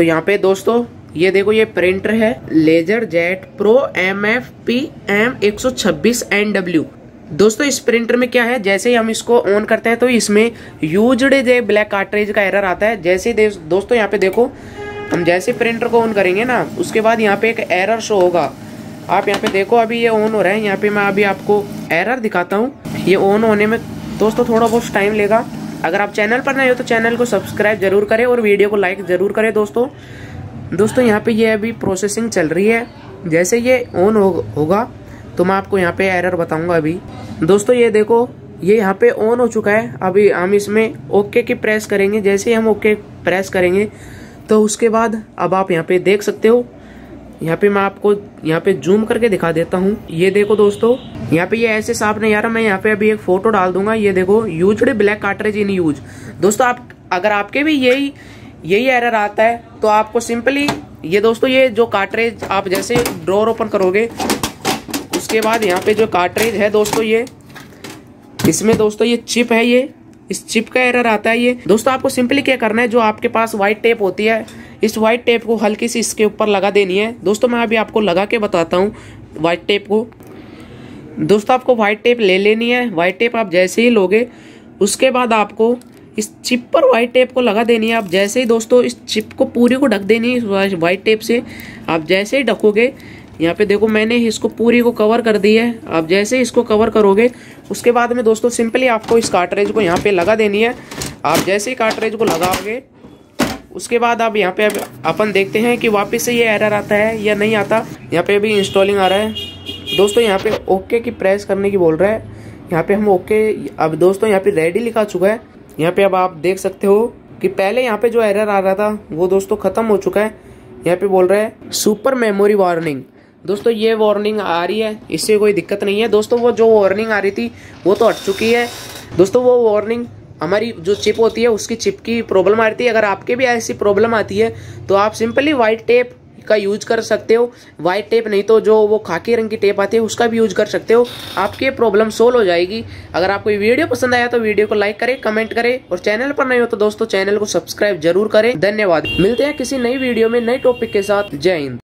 तो यहाँ पे दोस्तों, ये देखो ये प्रिंटर है LaserJet Pro M F P M एक सौ छब्बीस एन डब्ल्यू दोस्तों, इस प्रिंटर में क्या है? जैसे ही हम इसको ऑन करते हैं तो इसमें यूजड जे ब्लैक कार्ट्रेज का एरर आता है। जैसे दोस्तों, यहाँ पे देखो, हम जैसे प्रिंटर को ऑन करेंगे ना, उसके बाद यहाँ पे एक एरर शो होगा। आप यहाँ पे देखो, अभी ये ऑन हो रहा है। यहाँ पे मैं अभी आपको एरर दिखाता हूँ। ये ऑन होने में, दोस्तों, थोड़ा बहुत टाइम लेगा। अगर आप चैनल पर नए हो तो चैनल को सब्सक्राइब ज़रूर करें और वीडियो को लाइक ज़रूर करें दोस्तों। दोस्तों यहाँ पे ये अभी प्रोसेसिंग चल रही है। जैसे ये ऑन हो, होगा तो मैं आपको यहाँ पे एरर बताऊँगा अभी। दोस्तों ये देखो ये यहाँ पे ऑन हो चुका है। अभी हम इसमें ओके की प्रेस करेंगे। जैसे ही हम ओके प्रेस करेंगे तो उसके बाद अब आप यहाँ पे देख सकते हो। यहाँ पे मैं आपको यहाँ पे जूम करके दिखा देता हूँ। ये देखो दोस्तों, यहाँ पे ये ऐसे साफ़ नहीं आ रहा, मैं यहाँ पे अभी एक फ़ोटो डाल दूँगा। ये देखो used black cartridge in use दोस्तों, आप, अगर आपके भी यही यही एरर आता है तो आपको सिंपली ये दोस्तों, ये जो कार्टरेज आप जैसे ड्रॉर ओपन करोगे, उसके बाद यहाँ पे जो कार्टरेज है दोस्तों ये, इसमें दोस्तों ये चिप है ये। इस चिप का एरर आता है ये। दोस्तों, आपको सिंपली क्या करना है, जो आपके पास व्हाइट टेप होती है इस व्हाइट टेप को हल्की सी इसके ऊपर लगा देनी है। दोस्तों, मैं अभी आपको लगा के बताता हूँ व्हाइट टेप को। दोस्तों, आपको व्हाइट टेप ले लेनी है। व्हाइट टेप आप जैसे ही लोगे, उसके बाद आपको इस चिप पर व्हाइट टेप को लगा देनी है। आप जैसे ही दोस्तों, इस चिप को पूरी को ढक देनी है व्हाइट टेप से। आप जैसे ही ढकोगे, यहाँ पे देखो मैंने इसको पूरी को कवर कर दी है। आप जैसे ही इसको कवर करोगे, उसके बाद में दोस्तों सिंपली आपको इस कार्टरेज को यहाँ पे लगा देनी है। आप जैसे ही कार्टरेज को लगाओगे उसके बाद आप यहाँ पे अपन देखते हैं कि वापस से ये एरर आता है या नहीं आता। यहाँ पे अभी इंस्टॉलिंग आ रहा है। दोस्तों, यहाँ पे ओके की प्रेस करने की बोल रहा है। यहाँ पे हम ओके अब दोस्तों, यहाँ पे रेडी लिखा चुका है। यहाँ पे अब आप देख सकते हो कि पहले यहाँ पे जो एरर आ रहा था, वो दोस्तों खत्म हो चुका है। यहाँ पे बोल रहा है सुपर मेमोरी वार्निंग दोस्तों, ये वार्निंग आ रही है। इससे कोई दिक्कत नहीं है। दोस्तों, वो जो वार्निंग आ रही थी, वो तो हट चुकी है। दोस्तों, वो वार्निंग हमारी जो चिप होती है, उसकी चिप की प्रॉब्लम आ रही है। अगर आपके भी ऐसी प्रॉब्लम आती है तो आप सिंपली व्हाइट टेप का यूज़ कर सकते हो। व्हाइट टेप नहीं तो जो वो खाकी रंग की टेप आती है, उसका भी यूज़ कर सकते हो। आपकी प्रॉब्लम सोल्व हो जाएगी। अगर आपको वीडियो पसंद आया तो वीडियो को लाइक करें कमेंट करें। और चैनल पर नहीं हो तो दोस्तों चैनल को सब्सक्राइब ज़रूर करें। धन्यवाद। मिलते हैं किसी नई वीडियो में, नए टॉपिक के साथ। जय हिंद।